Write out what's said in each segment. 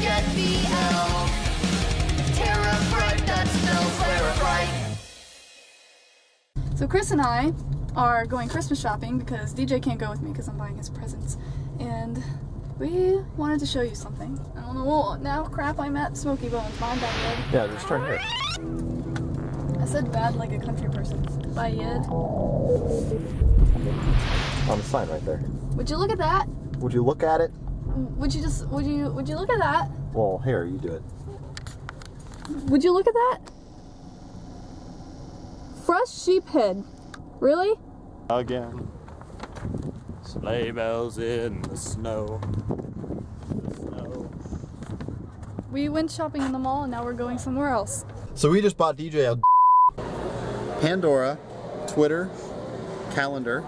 get the elf. Terra bright, that spells Clara bright. So Chris and I are going Christmas shopping because DJ can't go with me because I'm buying his presents. And we wanted to show you something. I don't know. Oh, now crap, I'm at Smoky Bones. My bad. Yeah, just turn here. I said bad like a country person. Bye, Ed. On the sign right there. Would you look at that? Would you look at it? Would you just, would you, would you look at that? Well, here, you do it. Would you look at that? Fresh sheep head. Really? Again. Sleigh bells in the snow. The snow. We went shopping in the mall and now we're going somewhere else. So we just bought DJ a Pandora, Twitter, calendar.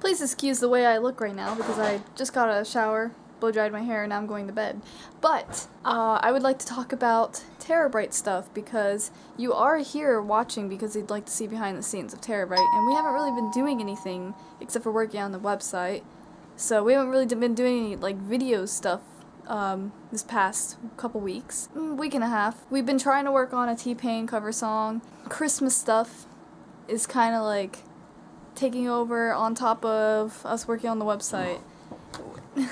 Please excuse the way I look right now because I just got a shower, blow dried my hair, and now I'm going to bed. But uh, I would like to talk about TeraBrite stuff because you are here watching because you'd like to see behind the scenes of TeraBrite, and we haven't really been doing anything except for working on the website. So we haven't really been doing any like video stuff um, this past couple weeks, mm, week and a half. We've been trying to work on a T-Pain cover song. Christmas stuff is kind of like taking over on top of us working on the website.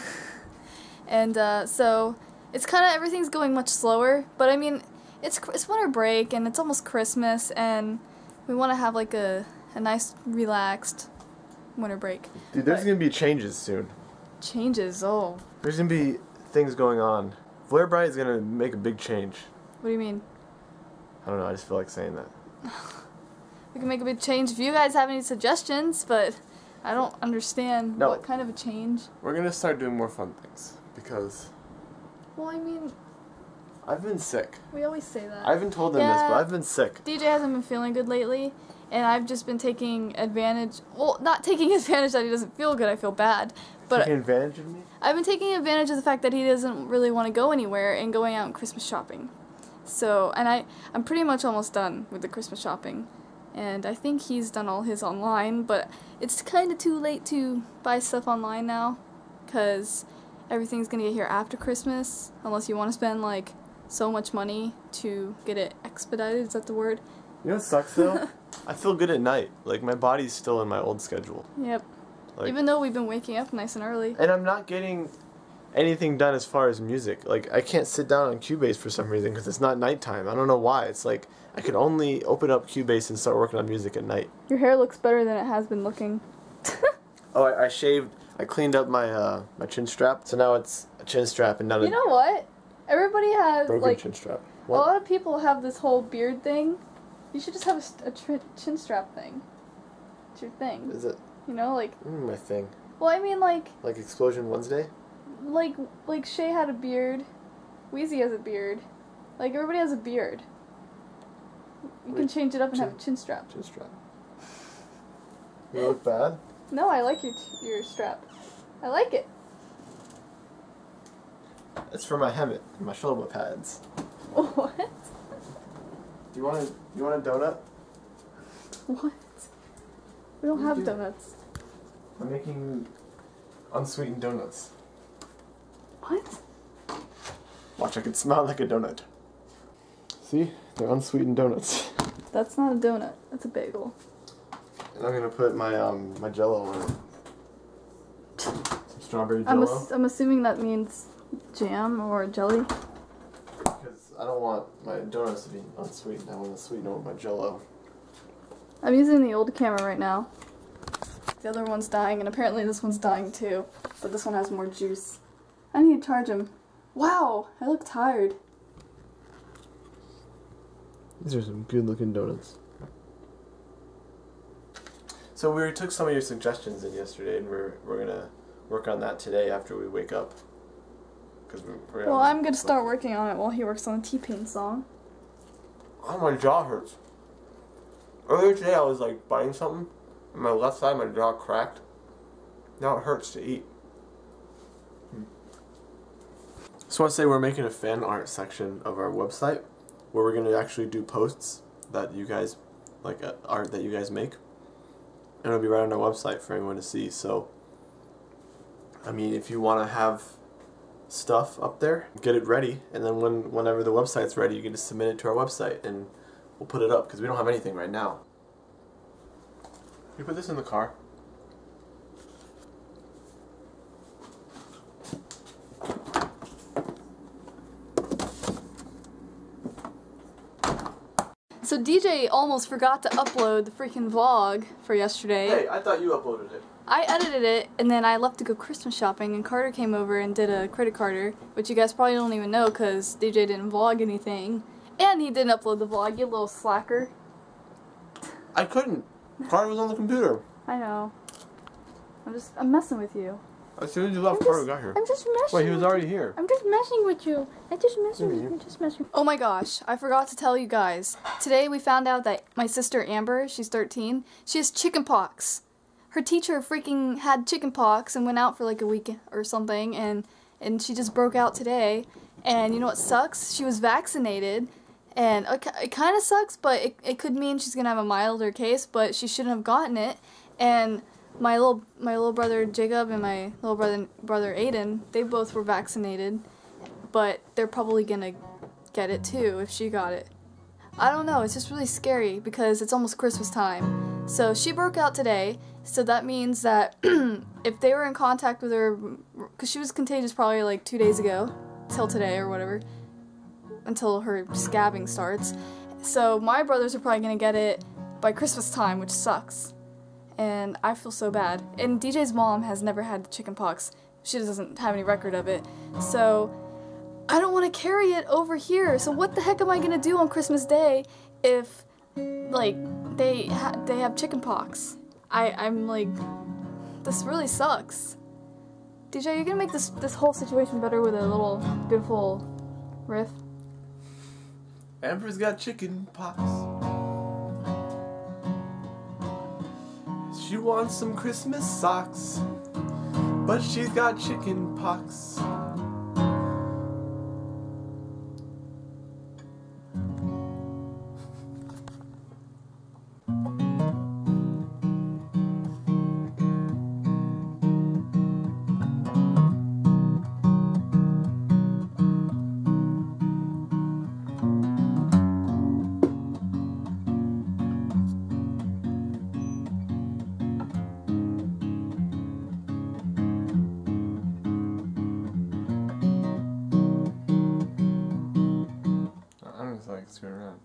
and uh, so it's kind of everything's going much slower, but I mean, it's it's winter break and it's almost Christmas and we want to have like a a nice relaxed winter break. Dude, there's But- gonna be changes soon. Changes. Oh, There's gonna be things going on. VleraBrite is gonna make a big change. what do you mean? I don't know. I just feel like saying that. We can make a big change if you guys have any suggestions, but I don't understand No. what kind of a change. We're gonna start doing more fun things because Well, I mean, I've been sick. we always say that. I haven't told them this, but I've been sick. DJ hasn't been feeling good lately, and I've just been taking advantage. Well, not taking advantage that he doesn't feel good. I feel bad, but Taking advantage of me. I've been taking advantage of the fact that he doesn't really want to go anywhere and going out and Christmas shopping. So, and I, I'm pretty much almost done with the Christmas shopping, and I think he's done all his online. But it's kind of too late to buy stuff online now, cause everything's gonna get here after Christmas, unless you want to spend like so much money to get it expedited. Is that the word? You know what sucks though? I feel good at night. Like my body's still in my old schedule. Yep. Like, Even though we've been waking up nice and early. and I'm not getting anything done as far as music. Like I can't sit down on Cubase for some reason because it's not nighttime. I don't know why. It's like I can only open up Cubase and start working on music at night. Your hair looks better than it has been looking. Oh, I, I shaved. I cleaned up my uh, my chin strap, so now it's a chin strap and not You know what? Everybody has broken like chin strap. a lot of people have this whole beard thing. You should just have a, a chin strap thing. It's your thing. Is it You know, like mm, my thing? well, I mean, like Like Explosion Wednesday? Like like Shay had a beard, Wheezy has a beard, like everybody has a beard. You can change it up and have a chin- chin strap. Chin strap. You look bad. No, I like your your strap. I like it. It's for my helmet and my shoulder pads. What? Do you want a you want a donut? What? We don't You have do. donuts. I'm making unsweetened donuts. What? Watch, I can smell like a donut. See? They're unsweetened donuts. That's not a donut. That's a bagel. And I'm gonna put my um my jello in it. Some strawberry I'm, ass I'm assuming that means jam or jelly. Because I don't want my donuts to be unsweetened. I want to sweeten it with my jello. I'm using the old camera right now. The other one's dying, and apparently this one's dying too. But this one has more juice. I need to charge him. Wow, I look tired. These are some good looking donuts. So we took some of your suggestions in yesterday, and we're we're gonna work on that today after we wake up. Cause we're, we're Well, I'm gonna start working on it while he works on the T-Pain song. Oh, my jaw hurts. Earlier today, I was like biting something, and my left side, my jaw cracked. Now it hurts to eat. So I want to say we're making a fan art section of our website, where we're gonna actually do posts that you guys, like uh, art that you guys make, and it'll be right on our website for anyone to see. So, I mean, if you want to have stuff up there, get it ready, and then when whenever the website's ready, you can just submit it to our website and we'll put it up because we don't have anything right now. You put this in the car. So DJ almost forgot to upload the freaking vlog for yesterday. Hey, I thought you uploaded it. I edited it and then I left to go Christmas shopping and Carter came over and did a credit carder, which you guys probably don't even know because DJ didn't vlog anything. And he didn't upload the vlog, you little slacker. I couldn't. Carter was on the computer. I know. I'm just, I'm messing with you. As soon as you left, I'm Carter got here. I'm just messing Wait, he was with already you. here. I'm just messing with you. I'm just messing with you. you- I'm just messing Oh my gosh, I forgot to tell you guys. Today we found out that my sister Amber, she's 13, she has chicken pox. Her teacher freaking had chicken pox and went out for like a week or something and and she just broke out today. And you know what sucks? She was vaccinated and it, it kind of sucks, but it, it could mean she's gonna have a milder case, but she shouldn't have gotten it. And my little my little brother Jacob and my little brother brother Aiden, they both were vaccinated, but they're probably gonna get it too if she got it. I don't know. It's just really scary because it's almost Christmas time. So she broke out today. So that means that if they were in contact with her, because she was contagious probably like two days ago, till today or whatever, until her scabbing starts. So my brothers are probably gonna get it by Christmas time, which sucks. And I feel so bad. And DJ's mom has never had chicken pox. She doesn't have any record of it. So I don't want to carry it over here. So what the heck am I gonna do on Christmas Day if, like, they ha- they have chicken pox? I I'm like, this really sucks. DJ, you're gonna make this this whole situation better with a little beautiful riff. Amber's got chicken pox. She wants some Christmas socks, but she's got chicken pox. I don't just like screwing around.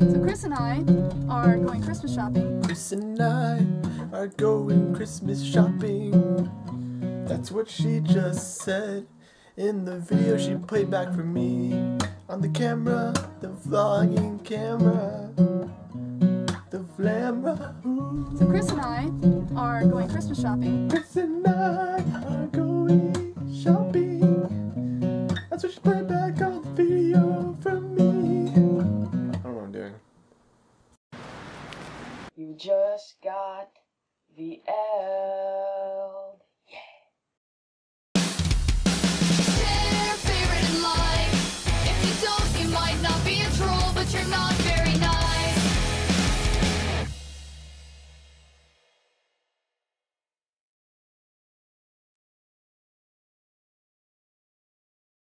So Chris and I are going Christmas shopping. Chris and I are going Christmas shopping. That's what she just said in the video she played back for me. On the camera, the vlogging camera, the flamra. So Chris and I are going Christmas shopping. Chris and I